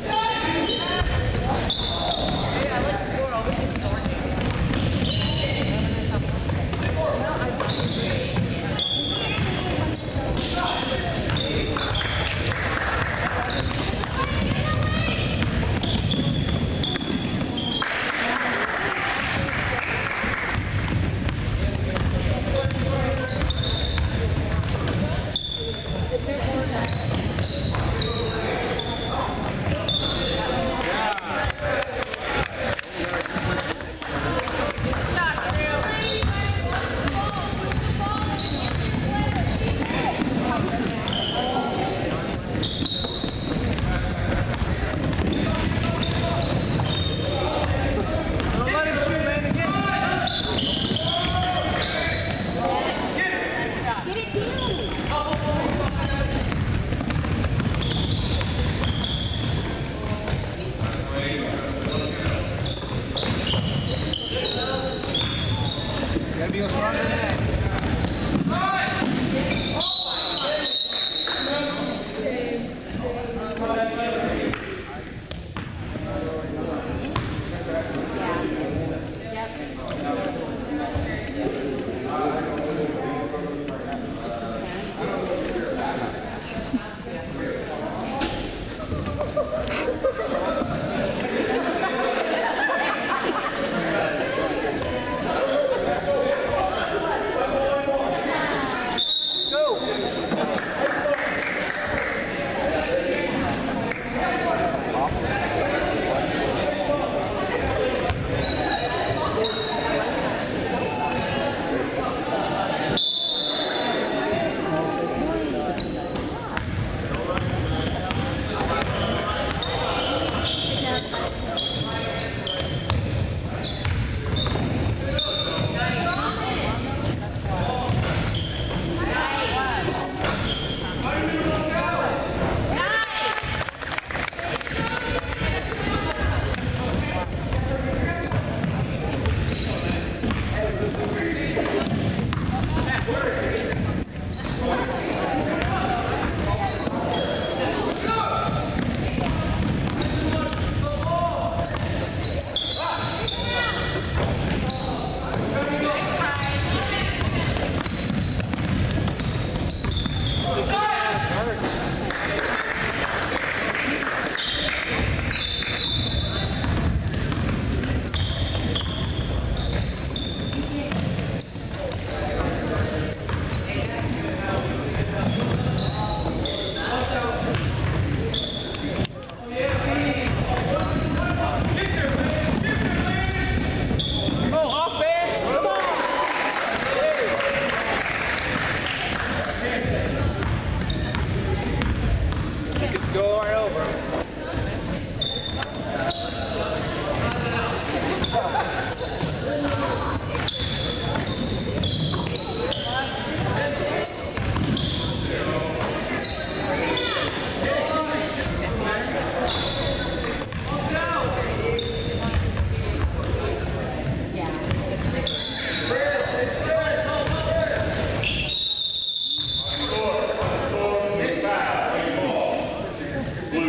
Yeah.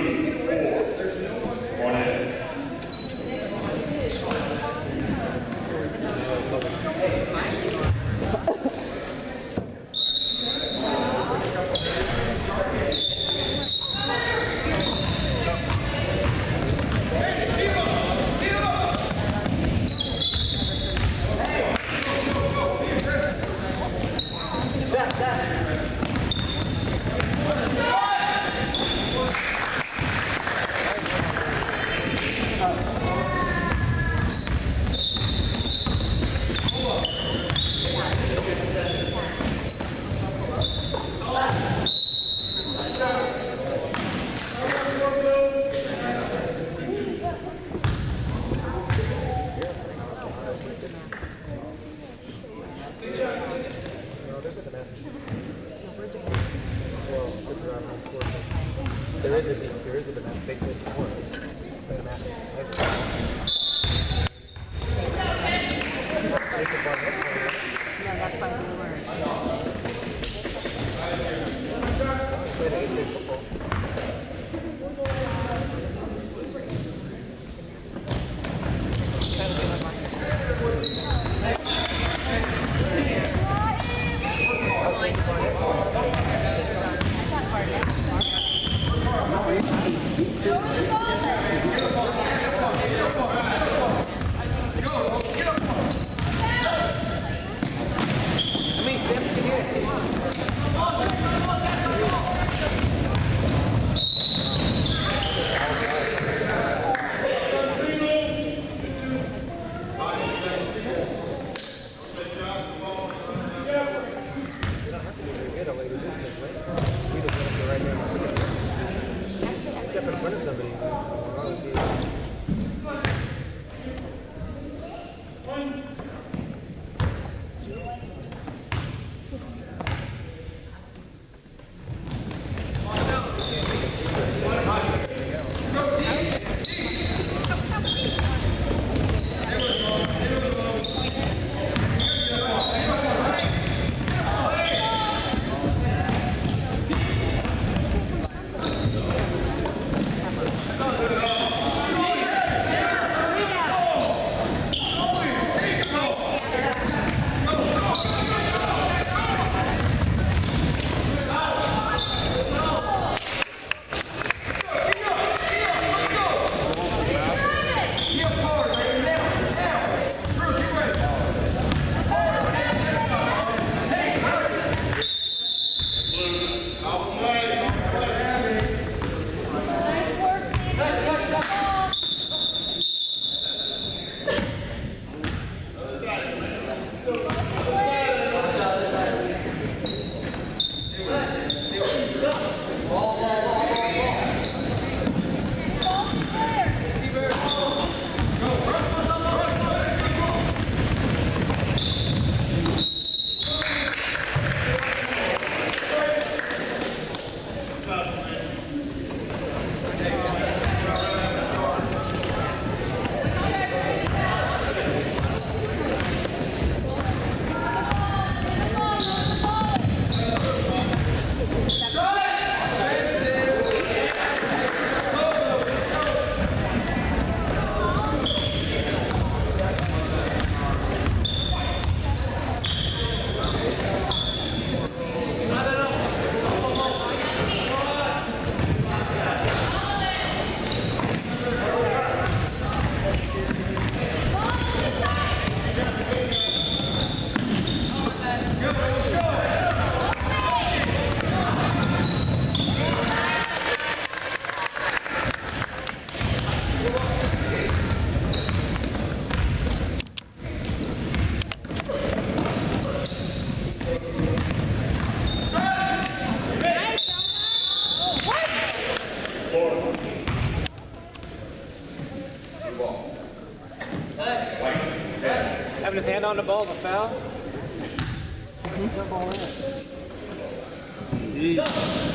beginning. His hand on the ball, is a foul? Mm-hmm. Jeez.